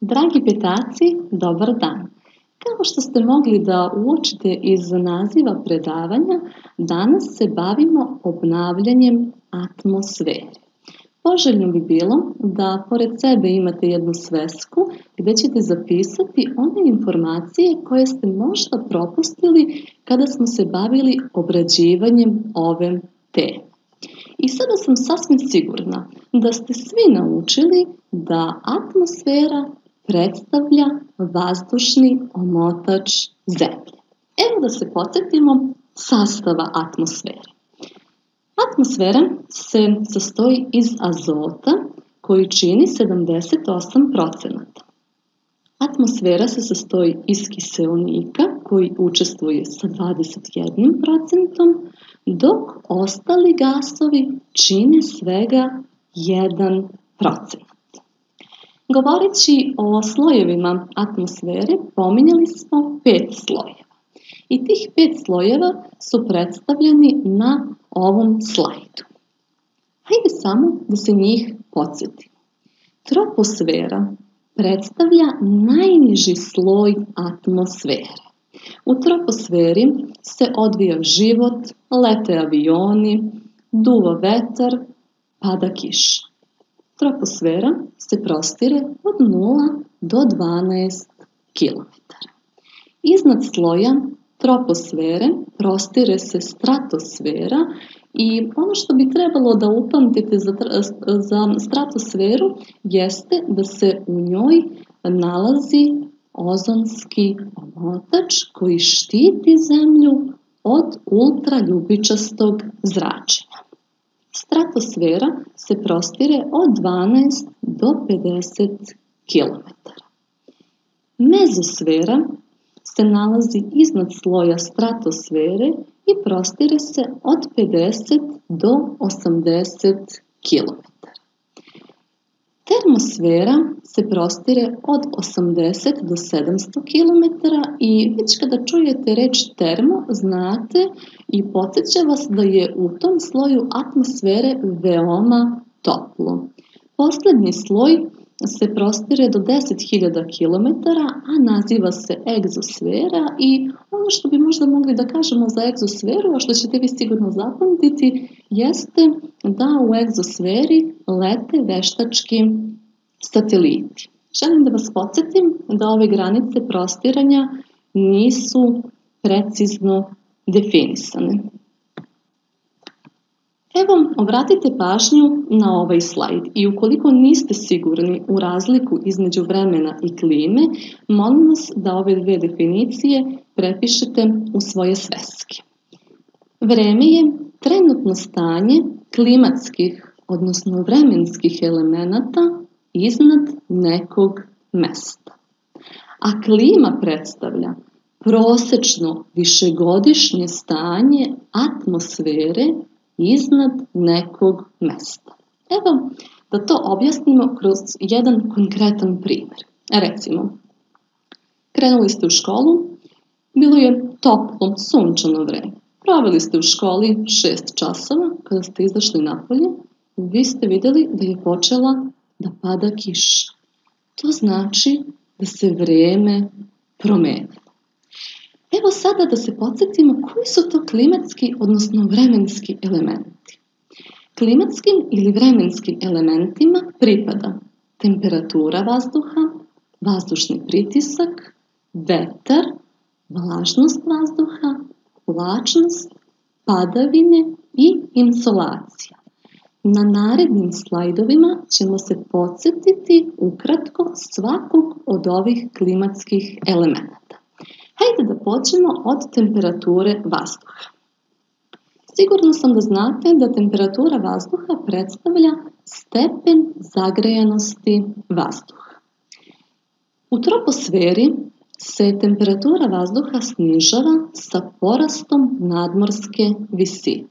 Dragi petaci, dobar dan. Kao što ste mogli da uočite iz naziva predavanja, danas se bavimo obnavljanjem atmosfere. Poželjno bi bilo da pored sebe imate jednu svesku gdje ćete zapisati one informacije koje ste možda propustili kada smo se bavili obrađivanjem ove teme. I sada sam sasvim sigurna da ste svi naučili da atmosfera predstavlja vazdušni omotač zemlje. Evo da se podsjetimo sastava atmosfere. Atmosfera se sastoji iz azota koji čini 78%. Atmosfera se sastoji iz kiseonika koji učestvuje sa 21%, dok ostali gasovi čine svega 1%. Govoreći o slojevima atmosfere, pominjali smo pet slojeva. I tih pet slojeva su predstavljeni na ovom slajdu. Hajde samo da se njih podsjetimo. Troposfera predstavlja najniži sloj atmosfere. U troposferi se odvija život, lete avioni, duva vetar, pada kiša. Troposfera se prostire od 0 do 12 km. Iznad sloja troposfere prostire se stratosfera i ono što bi trebalo da upamtite za, za stratosferu jeste da se u njoj nalazi ozonski omotač koji štiti zemlju od ultraljubičastog zračenja. Stratosfera se prostire od 12 do 50 km. Mezosfera se nalazi iznad sloja stratosfere i prostire se od 50 do 80 km. Termosfera se prostire od 80 do 700 km i već kada čujete reč termo, znate i podsjeća vas da je u tom sloju atmosfere veoma toplo. Posljednji sloj se prostire do 10.000 km, a naziva se egzosfera i ono što bi možda mogli da kažemo za egzosferu, a što ćete vi sigurno zapamtiti, jeste da u egzosferi lete veštački sateliti. Želim da vas podsjetim da ove granice prostiranja nisu precizno definisane. Evo, obratite pažnju na ovaj slajd i ukoliko niste sigurni u razliku između vremena i klime, molim vas da ove dve definicije prepišete u svoje sveske. Vreme je trenutno stanje klimatskih, odnosno vremenskih elemenata iznad nekog mesta. A klima predstavlja prosečno višegodišnje stanje atmosfere iznad nekog mesta. Evo da to objasnimo kroz jedan konkretan primjer. Recimo, krenuli ste u školu, bilo je toplo, sunčano vreme. Proveli ste u školi šest časova, kada ste izašli napolje, vi ste vidjeli da je počela da pada kiša. To znači da se vrijeme promenilo. Evo sada da se podsjetimo koji su to klimatski, odnosno vremenski elementi. Klimatskim ili vremenskim elementima pripada temperatura vazduha, vazdušni pritisak, vetar, vlažnost vazduha, vlačnost, padavine i insolacija. Na narednim slajdovima ćemo se podsjetiti ukratko svakog od ovih klimatskih elemenata. Hajde da počnemo od temperature vazduha. Sigurno sam da znate da temperatura vazduha predstavlja stepen zagrejanosti vazduha. U troposferi se temperatura vazduha snižava sa porastom nadmorske visine.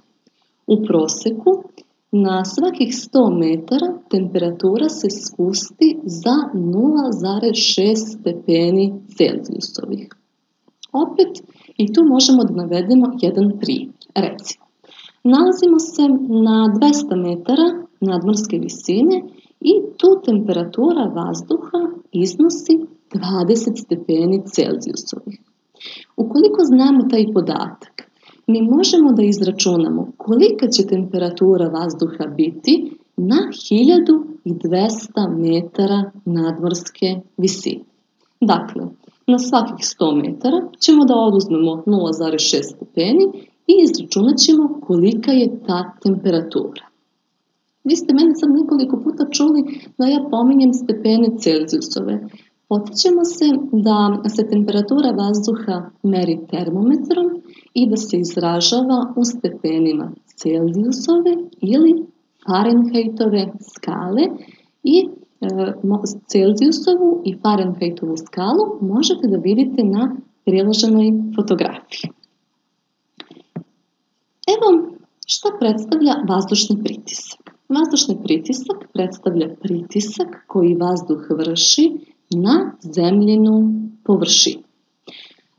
U proseku na svakih 100 metara temperatura se spusti za 0,6 stepeni Celzijusovih. Opet i tu možemo da navedemo jedan primjer. Recimo, nalazimo se na 200 metara nadmorske visine i tu temperatura vazduha iznosi 20 stepeni Celzijusovih. Ukoliko znamo taj podatak, mi možemo da izračunamo kolika će temperatura vazduha biti na 1200 metara nadmorske visine. Dakle, na svakih 100 metara ćemo da oduzmemo 0,6 stepeni i izračunat ćemo kolika je ta temperatura. Vi ste meni sad nekoliko puta čuli da ja pominjem stepene Celzijusove. Potićemo se da se temperatura vazduha meri termometrom i da se izražava u stepenima Celzijusove ili Fahrenheitove skale i Celzijusovu i Fahrenheitovu skalu možete da vidite na priloženoj fotografiji. Evo šta predstavlja vazdušni pritisak. Vazdušni pritisak predstavlja pritisak koji vazduh vrši na zemljenu površinu.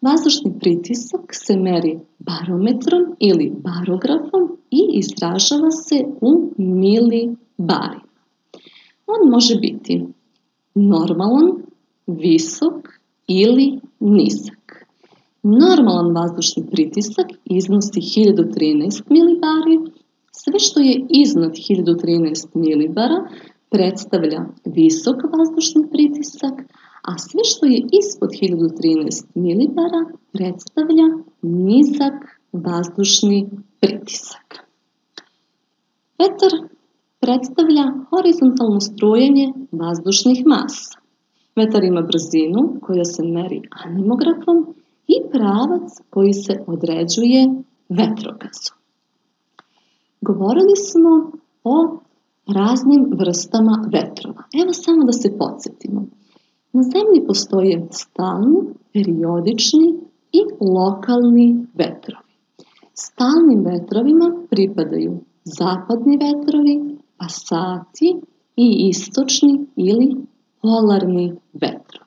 Vazdušni pritisak se meri barometrom ili barografom i izražava se u milibari. On može biti normalan, visok ili nizak. Normalan vazdušni pritisak iznosi 1013 milibari, sve što je iznad 1013 milibara predstavlja visok vazdušni pritisak, a sve što je ispod 1013 milibara predstavlja nizak vazdušni pritisak. Vetar predstavlja horizontalno strujenje vazdušnih masa. Vetar ima brzinu koja se meri anemografom i pravac koji se određuje vetrokazom. Govorili smo o raznim vrstama vetrova. Evo samo da se podsjetimo. Na zemlji postoje stalni, periodični i lokalni vetrovi. Stalnim vetrovima pripadaju zapadni vetrovi, pasati i istočni ili polarni vetrovi.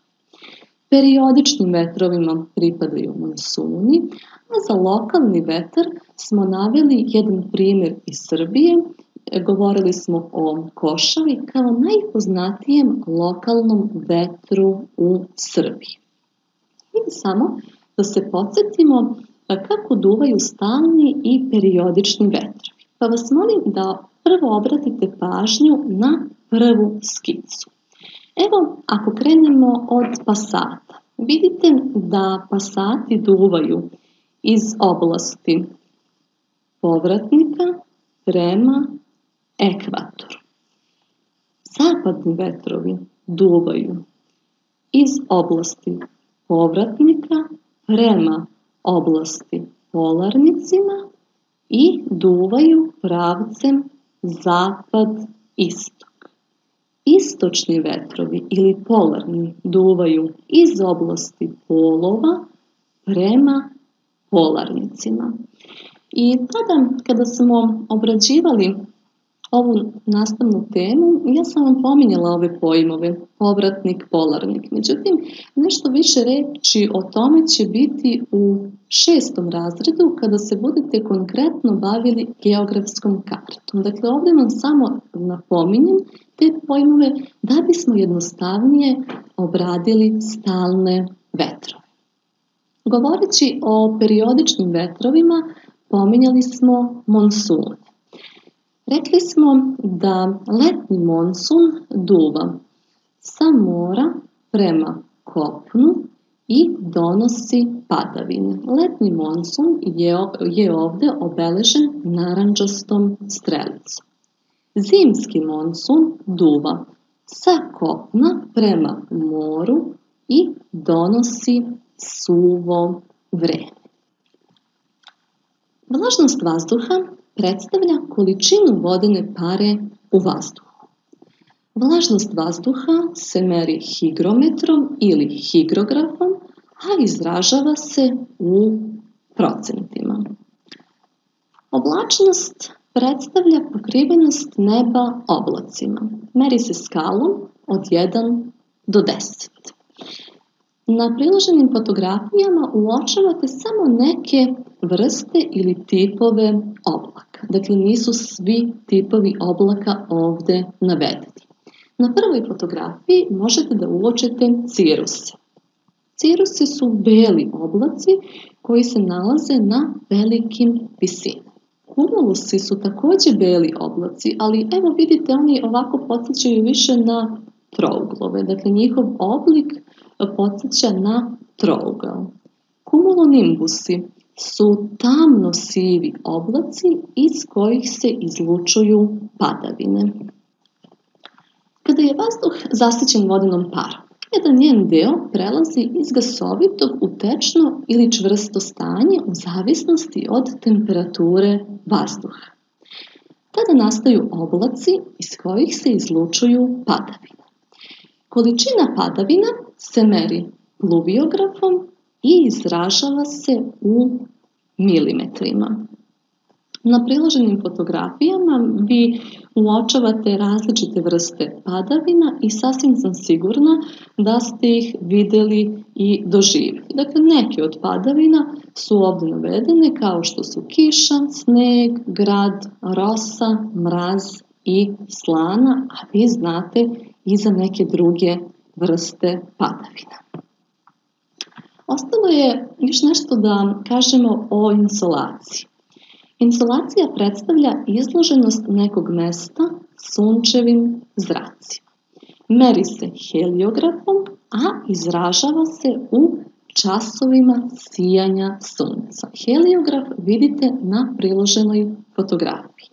Periodičnim vetrovima pripadaju monsuni, a za lokalni vetar smo naveli jedan primjer iz Srbije govorili smo o košavi kao najpoznatijem lokalnom vetru u Srbiji. I samo da se podsjetimo kako duvaju stalni i periodični vetrovi. Pa vas molim da prvo obratite pažnju na prvu skicu. Evo, ako krenemo od pasata, vidite da pasati duvaju iz oblasti povratnika prema ekvator. Zapadni vetrovi duvaju iz oblasti povratnika prema oblasti polarnicima i duvaju pravcem zapad-istok. Istočni vetrovi ili polarni duvaju iz oblasti polova prema polarnicima. I tada kada smo obrađivali ovu nastavnu temu, ja sam vam pominjala ove pojmove, povratnik, polarnik. Međutim, nešto više reći o tome će biti u šestom razredu kada se budete konkretno bavili geografskom kartom. Dakle, ovdje vam samo napominjem te pojmove da bismo jednostavnije obradili stalne vetrove. Govoreći o periodičnim vetrovima, pominjali smo monsune. Rekli smo da letni monsun duva sa mora prema kopnu i donosi padavine. Letni monsun je, je ovde obeležen naranđastom strelicom. Zimski monsun duva sa kopna prema moru i donosi suvo vreme. Vlažnost vazduha predstavlja količinu vodene pare u vazduhu. Vlažnost vazduha se meri higrometrom ili higrografom, a izražava se u procentima. Oblačnost predstavlja pokrivenost neba oblacima. Meri se skalom od 1 do 10. Na priloženim fotografijama uočavate samo neke vrste ili tipove oblaka. Dakle, nisu svi tipovi oblaka ovde navedeni. Na prvoj fotografiji možete da uočite ciruse. Cirusi su beli oblaci koji se nalaze na velikim visinama. Kumulusi su također beli oblaci, ali evo vidite oni ovako podsjećaju više na trouglove. Dakle, njihov oblik podsjeća na trougao. Kumulonimbusi su tamno sivi oblaci iz kojih se izlučuju padavine. Kada je vazduh zasićen vodenom parom, jedan njen deo prelazi iz gasovitog u tečno ili čvrsto stanje u zavisnosti od temperature vazduha. Tada nastaju oblaci iz kojih se izlučuju padavine. Količina padavina se meri pluviografom i izražava se u milimetrima. Na priloženim fotografijama vi uočavate različite vrste padavina i sasvim sam sigurna da ste ih vidjeli i doživjeli. Dakle, neke od padavina su ovdje navedene kao što su kiša, sneg, grad, rosa, mraz i slana, a vi znate i za neke druge vrste padavina. Ostalo je još nešto da kažemo o insolaciji. Insolacija predstavlja izloženost nekog mesta sunčevim zracima. Meri se heliografom, a izražava se u časovima sijanja sunca. Heliograf vidite na priloženoj fotografiji.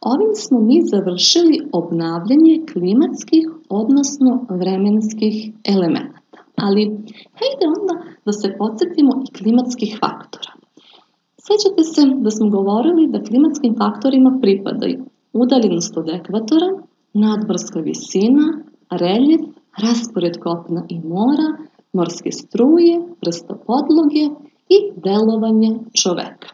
Ovim smo mi završili obnavljanje klimatskih, odnosno vremenskih elemenata. Ali hajde onda da se podsjetimo i klimatskih faktora. Sjećate se da smo govorili da klimatskim faktorima pripadaju udaljenost od ekvatora, nadmorska visina, reljef, raspored kopna i mora, morske struje, vrsta podloge i delovanje čoveka.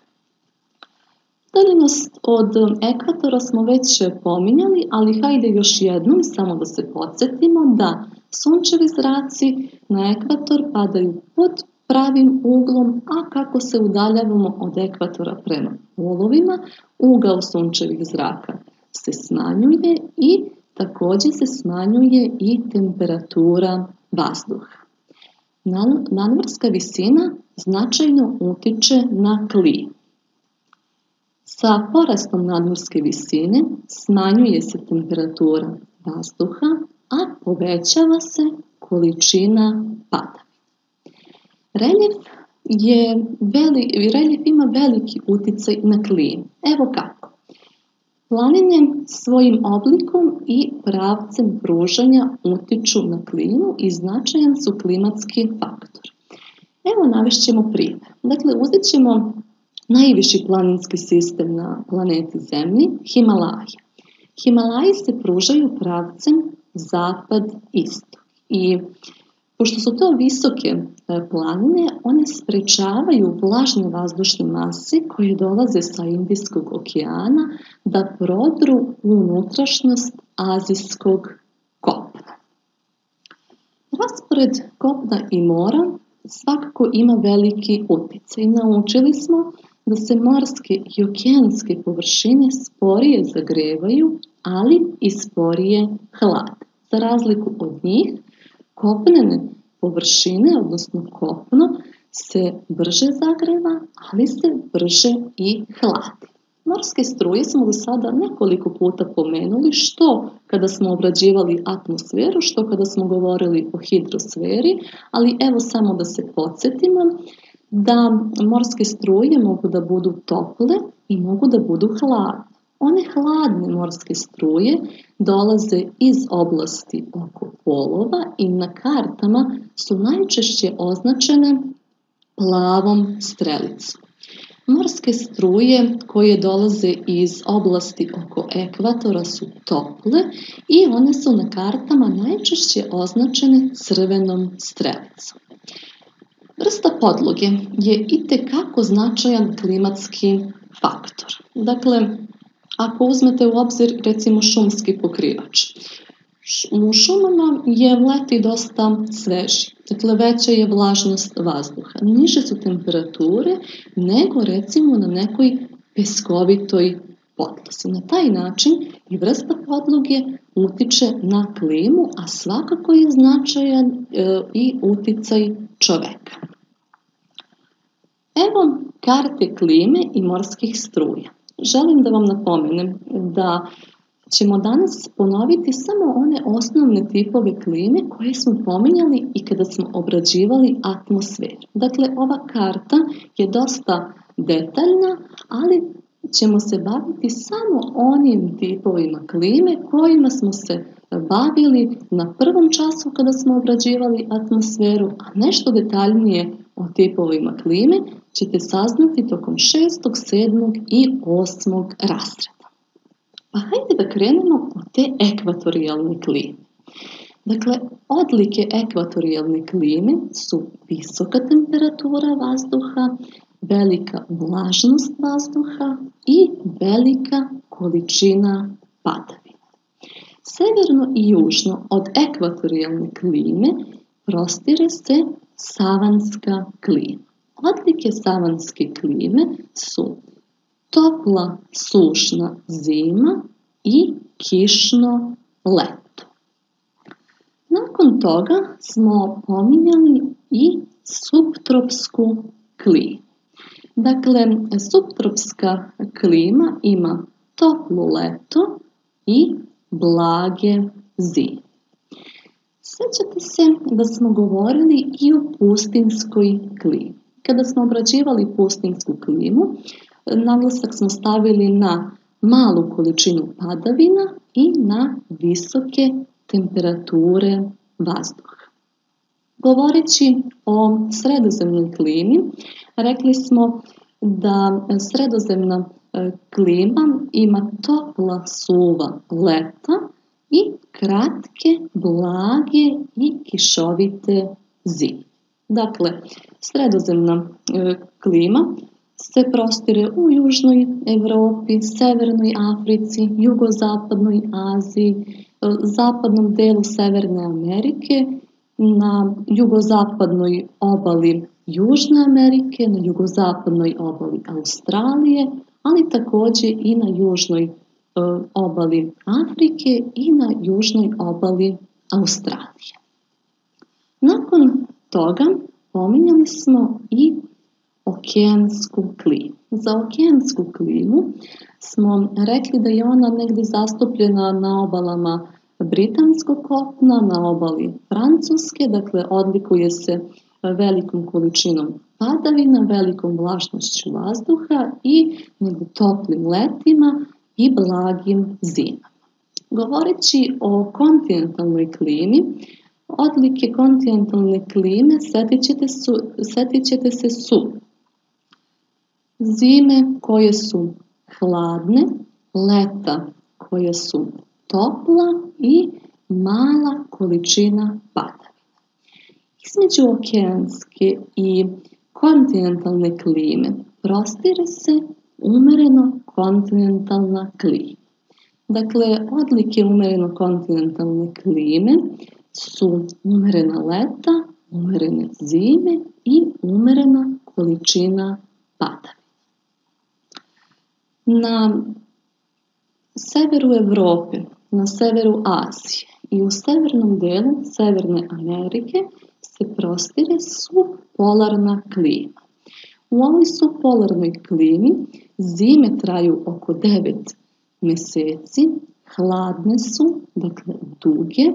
Udaljenost od ekvatora smo već pominjali, ali hajde još jednom samo da se podsjetimo da sunčevi zraci na ekvator padaju pod pravim uglom, a kako se udaljavamo od ekvatora prema polovima, ugao sunčevih zraka se smanjuje i također se smanjuje i temperatura vazduha. Nadmorska visina značajno utiče na klimu. Sa porastom nadmorske visine smanjuje se temperatura vazduha, a povećava se količina pada. Reljef, je reljef ima veliki utjecaj na klimu. Evo kako. Planine svojim oblikom i pravcem pružanja utiču na klimu i značajan su klimatski faktor. Evo navešćemo primjer. Dakle, uzet ćemo najviši planinski sistem na planeti Zemlji, Himalaje. Himalaji se pružaju pravcem zapad-istok. I Pošto su to visoke e, planine, one sprečavaju vlažne vazdušne mase koje dolaze sa Indijskog okeana da prodru u unutrašnjost azijskog kopna. Raspored kopna i mora svakako ima veliki utjecaj. Naučili smo da se morske i okeanske površine sporije zagrevaju, ali i sporije hlade. Za razliku od njih, kopnene površine, odnosno kopno, se brže zagreva, ali se brže i hladi. Morske struje smo do sada nekoliko puta pomenuli što kada smo obrađivali atmosferu, što kada smo govorili o hidrosferi, ali evo samo da se podsjetimo da morske struje mogu da budu tople i mogu da budu hladne. One hladne morske struje dolaze iz oblasti oko polova i na kartama su najčešće označene plavom strelicom. Morske struje koje dolaze iz oblasti oko ekvatora su tople i one su na kartama najčešće označene crvenom strelicom. Vrsta podloge je i značajan klimatski faktor. Dakle, ako uzmete u obzir recimo šumski pokrivač. U šumama je leti dosta sveži, dakle veća je vlažnost vazduha. Niže su temperature nego recimo na nekoj peskovitoj podlozi. Na taj način i vrsta podloge utiče na klimu, a svakako je značajan e, i uticaj čoveka. Evo karte klime i morskih struja. Želim da vam napomenem da ćemo danas ponoviti samo one osnovne tipove klime koje smo pominjali i kada smo obrađivali atmosferu. Dakle, ova karta je dosta detaljna, ali ćemo se baviti samo onim tipovima klime kojima smo se bavili na prvom času kada smo obrađivali atmosferu, a nešto detaljnije o tipovima klime ćete saznati tokom 6., 7. i 8. razreda. Pa hajde da krenemo od te ekvatorijalne klime. Dakle, odlike ekvatorijalne klime su visoka temperatura vazduha, velika vlažnost vazduha i velika količina padavina. Severno i južno od ekvatorijalne klime prostire se savanska klima. Odlike savanske klime su topla, sušna zima i kišno leto. Nakon toga smo pominjali i subtropsku klimu. Dakle, subtropska klima ima toplo leto i blage zime. Sjećate se da smo govorili i o pustinskoj klimi. Kada smo obrađivali pustinsku klimu, naglasak smo stavili na malu količinu padavina i na visoke temperature vazduha. Govoreći o sredozemnoj klimi, rekli smo da sredozemna e, klima ima topla suva leta i kratke, blage i kišovite zime. Dakle, sredozemna e, klima se prostire u Južnoj Europi, Severnoj Africi, Jugozapadnoj Aziji, e, zapadnom delu Severne Amerike, na jugozapadnoj obali Južne Amerike, na jugozapadnoj obali Australije, ali takođe i na južnoj e, obali Afrike i na južnoj obali Australije. Nakon toga pominjali smo i okeansku klimu. Za okeansku klimu smo rekli da je ona negde zastupljena na obalama britanskog kopna, na obali Francuske, dakle odlikuje se velikom količinom padavina, velikom vlašnošću vazduha i negde toplim letima i blagim zimama. Govoreći o kontinentalnoj klimi, odlike kontinentalne klime setit ćete, su, setit ćete se su zime koje su hladne, leta koje su topla i mala količina padavina. Između okeanske i kontinentalne klime prostire se umereno kontinentalna klima. Dakle, odlike umereno kontinentalne klime su umerena leta, umerene zime i umerena količina padavina. Na severu Evrope, na severu Azije i u severnom delu Severne Amerike se prostire subpolarna klima. U ovoj subpolarnoj klimi zime traju oko 9 meseci, hladne su, dakle duge,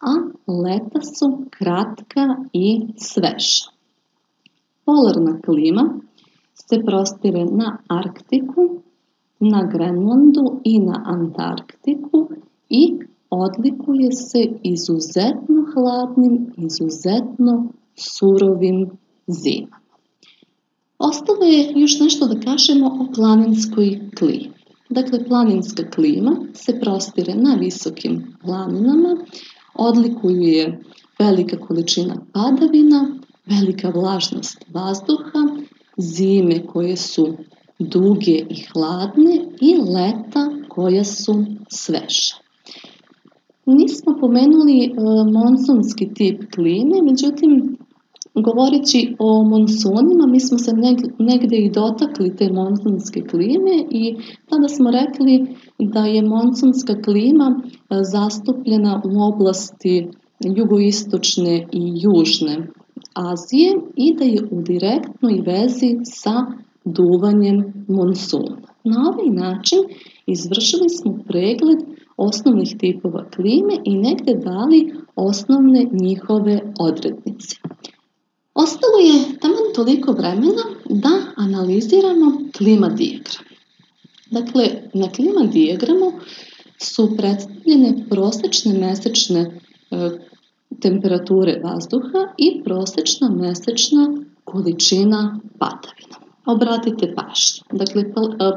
a leta su kratka i sveža. Polarna klima se prostire na Arktiku, na Grenlandu i na Antarktiku i odlikuje se izuzetno hladnim, izuzetno surovim zimama. Ostalo je još nešto da kažemo o planinskoj klimi. Dakle, planinska klima se prostire na visokim planinama, odlikuje velika količina padavina, velika vlažnost vazduha, zime koje su duge i hladne i leta koja su sveža. Nismo pomenuli e, monsunski tip klime, međutim Govoreći o monsunima, mi smo se negde i dotakli te monsunske klime i tada smo rekli da je monsunska klima e, zastupljena u oblasti jugoistočne i južne Azije i da je u direktnoj vezi sa duvanjem monsuna. Na ovaj način izvršili smo pregled osnovnih tipova klime i negde dali osnovne njihove odrednice. Ostalo je taman toliko vremena da analiziramo klima dijagram. Dakle, na klima dijagramu su predstavljene prosečne mesečne e, temperature vazduha i prosečna mesečna količina padavina. Obratite pažnju. Dakle, e,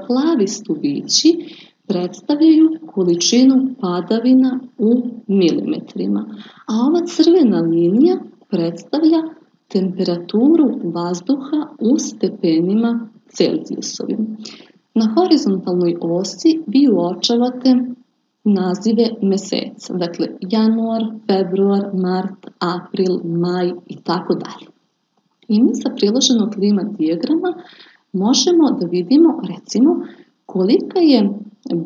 plavi stubići predstavljaju količinu padavina u milimetrima, a ova crvena linija predstavlja temperaturu vazduha u stepenima Celzijusovim. Na horizontalnoj osi vi uočavate nazive meseca, dakle januar, februar, mart, april, maj i tako dalje. I mi sa priloženog klima dijagrama možemo da vidimo recimo kolika je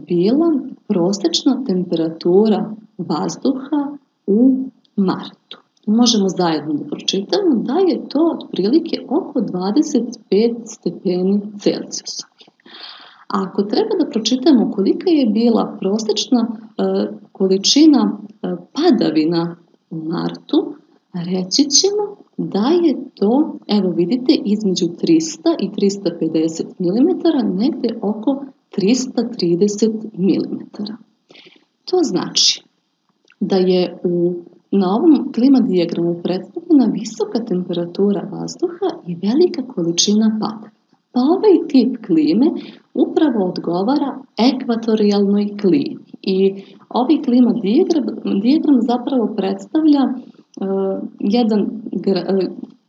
bila prosečna temperatura vazduha u martu. Možemo zajedno da pročitamo da je to otprilike oko 25 stepeni Celsijusa. Ako treba da pročitamo kolika je bila prosečna e, količina e, padavina u martu, reći ćemo da je to, evo vidite, između 300 i 350 mm, negde oko 330 mm. To znači da je u, na ovom klima dijagramu predstavljena visoka temperatura vazduha i velika količina pada. Pa ovaj tip klime upravo odgovara ekvatorijalnoj klimi. I ovaj klima dijagram, zapravo predstavlja uh, jedan uh,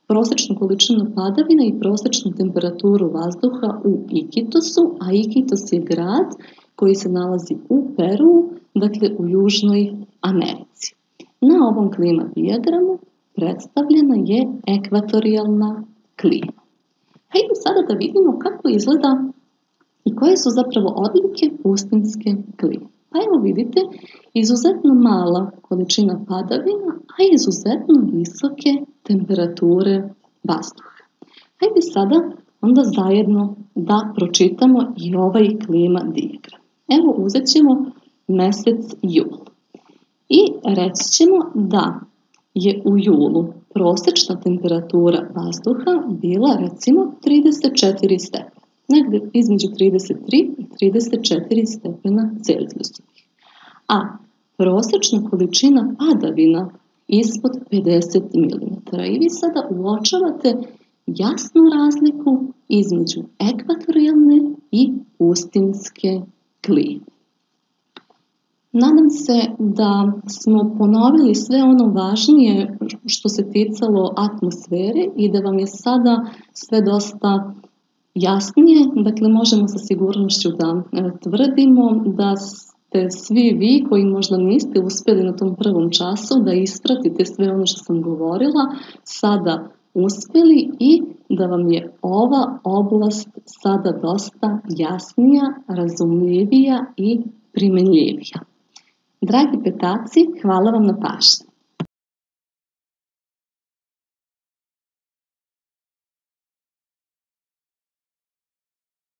prosečnu količinu padavina i prosečnu temperaturu vazduha u Ikitosu, a Ikitos je grad koji se nalazi u Peru, dakle u Južnoj Americi. Na ovom klima dijagramu predstavljena je ekvatorijalna klima. Hajde sada da vidimo kako izgleda i koje su zapravo odlike pustinske klime. Pa evo vidite, izuzetno mala količina padavina, a izuzetno visoke temperature vazduha. Hajde sada onda zajedno da pročitamo i ovaj klima diagram. Evo uzet ćemo mesec jul. I reći ćemo da je u julu prosečna temperatura vazduha bila recimo 34 stepena negde između 33 i 34 stepena Celzijusa. A prosečna količina padavina ispod 50 mm. I vi sada uočavate jasnu razliku između ekvatorijalne i pustinske klime. Nadam se da smo ponovili sve ono važnije što se ticalo atmosfere i da vam je sada sve dosta jasnije, dakle možemo sa sigurnošću da e, tvrdimo da ste svi vi koji možda niste uspeli na tom prvom času da ispratite sve ono što sam govorila, sada uspeli i da vam je ova oblast sada dosta jasnija, razumljivija i primenljivija. Dragi petaci, hvala vam na pažnji.